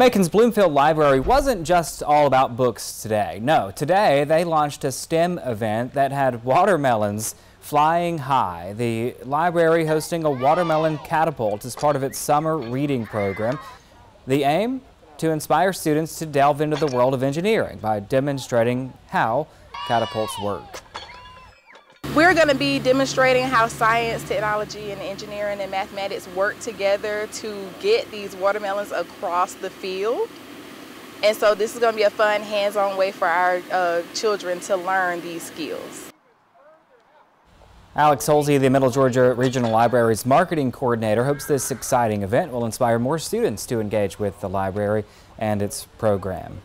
Macon's Bloomfield Library wasn't just all about books today. No, today they launched a STEM event that had watermelons flying high. The library hosting a watermelon catapult as part of its summer reading program. The aim? To inspire students to delve into the world of engineering by demonstrating how catapults work. We're going to be demonstrating how science, technology, and engineering and mathematics work together to get these watermelons across the field. And so this is going to be a fun, hands-on way for our uh, children to learn these skills. Alex Holsey, the Middle Georgia Regional Library's marketing coordinator, hopes this exciting event will inspire more students to engage with the library and its program.